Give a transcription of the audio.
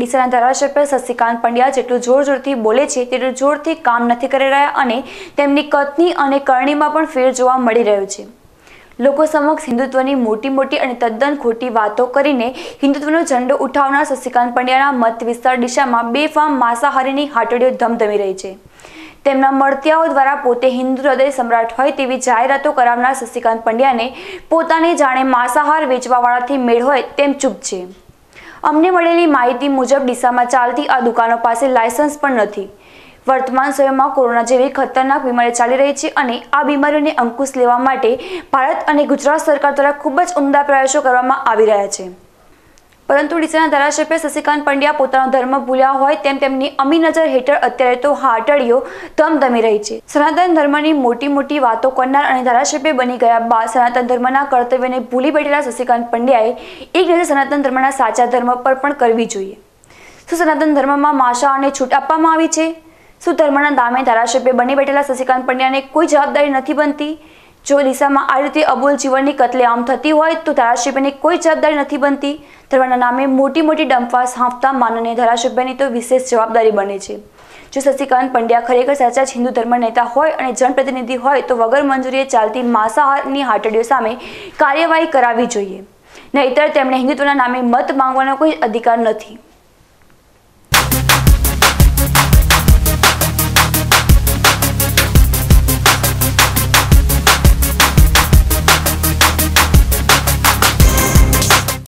ડીસાના ધારાસભ્ય શશિકાંત પંડ્યા જેટલું જોર જોરથી બોલે છે, તેટલું જોરથી કામ નથી કરી રહ્યા અને તેમની કથની અને કરણીમાં પણ ફેર જોવા મળી રહ્યો છે. લોકો સમક્ષ હિન્દુત્વની મોટી મોટી અને તદ્દન ખોટી વાતો કરીને હિન્દુત્વનો ઝંડો ઉઠાવનાર શશિકાંત પંડ્યાના મત વિસ્તાર દિશામાં બેફામ માંસાહારીની હાટડીઓ ધમધમી રહી છે. તેમના મળતિયાઓ દ્વારા પોતે હિન્દુ હૃદય સમ્રાટ હોય તેવી જાહેરાતો કરાવનાર શશિકાંત પંડ્યાને પોતાની જાણે માંસાહાર વેચવાવાળાથી મેળ હોય તેમ ચૂપ છે. અમને મળેલી માહિતી મુજબ ડીસામાં ચાલતી આ દુકાનો પાસે લાયસન્સ પણ નથી. વર્તમાન સમયમાં કોરોના જેવી ખતરનાક બીમારી ચાલી રહી છે અને આ બીમારીને અંકુશ લેવા માટે ભારત અને ગુજરાત સરકાર દ્વારા ખૂબ જ ઉમદા પ્રયાસો કરવામાં આવી રહ્યા છે. પરંતુ ડીસાના ધારાસભ્ય શશિકાંત પંડ્યા પોતાનો ધર્મ ભૂલ્યા હોય તેમ તેમની અમી નજર હેઠળ અત્યારે તો હાટડીઓ ધમધમી રહી છે. સનાતન ધર્મની મોટી મોટી વાતો કરનાર અને ધારાસભ્ય બની ગયા બાદ સનાતન ધર્મના કર્તવ્યને ભૂલી બેઠેલા શશિકાંત પંડ્યાએ એક નજર સનાતન ધર્મના સાચા ધર્મ પર પણ કરવી જોઈએ. શું સનાતન ધર્મમાં માશાઓને છૂટ આપવામાં આવી છે? શું ધર્મના દામે ધારાસભ્ય બની બેઠેલા શશિકાંત પંડ્યાને કોઈ જવાબદારી નથી બનતી? જો દિશામાં આ રીતે અબોલ જીવનની કતલેઆમ થતી હોય તો ધારાસભ્યની કોઈ જવાબદારી નથી બનતી. ધર્મના નામે મોટી મોટી ડંફાસ હાંફતા માનનીય ધારાસભ્યની તો વિશેષ જવાબદારી બને છે. જો શશિકાંત પંડ્યા ખરેખર સાચા જ હિન્દુ ધર્મ નેતા હોય અને જનપ્રતિનિધિ હોય તો વગર મંજૂરીએ ચાલતી માંસાહારની હાટડીઓ સામે કાર્યવાહી કરાવવી જોઈએ. નહીતર તેમણે હિન્દુત્વના નામે મત માંગવાનો કોઈ અધિકાર નથી.